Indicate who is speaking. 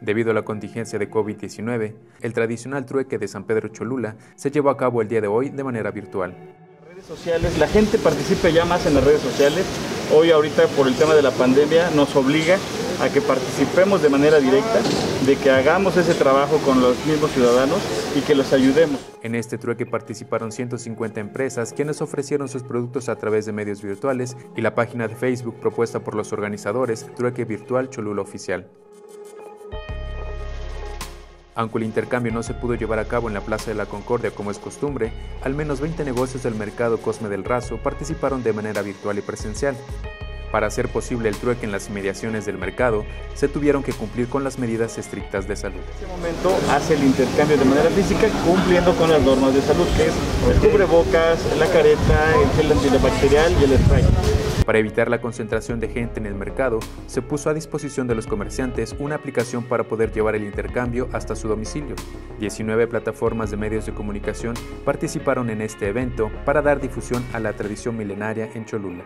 Speaker 1: Debido a la contingencia de COVID-19, el tradicional trueque de San Pedro Cholula se llevó a cabo el día de hoy de manera virtual.
Speaker 2: Redes sociales, la gente participa ya más en las redes sociales. Hoy ahorita por el tema de la pandemia nos obliga a que participemos de manera directa, de que hagamos ese trabajo con los mismos ciudadanos y que los ayudemos.
Speaker 1: En este trueque participaron 150 empresas quienes ofrecieron sus productos a través de medios virtuales y la página de Facebook propuesta por los organizadores Trueque Virtual Cholula Oficial. Aunque el intercambio no se pudo llevar a cabo en la Plaza de la Concordia como es costumbre, al menos 20 negocios del mercado Cosme del Razo participaron de manera virtual y presencial. Para hacer posible el trueque en las inmediaciones del mercado, se tuvieron que cumplir con las medidas estrictas de salud.
Speaker 2: En este momento hace el intercambio de manera física cumpliendo con las normas de salud, que es el cubrebocas, la careta, el gel antibacterial y el spray.
Speaker 1: Para evitar la concentración de gente en el mercado, se puso a disposición de los comerciantes una aplicación para poder llevar el intercambio hasta su domicilio. 19 plataformas de medios de comunicación participaron en este evento para dar difusión a la tradición milenaria en Cholula.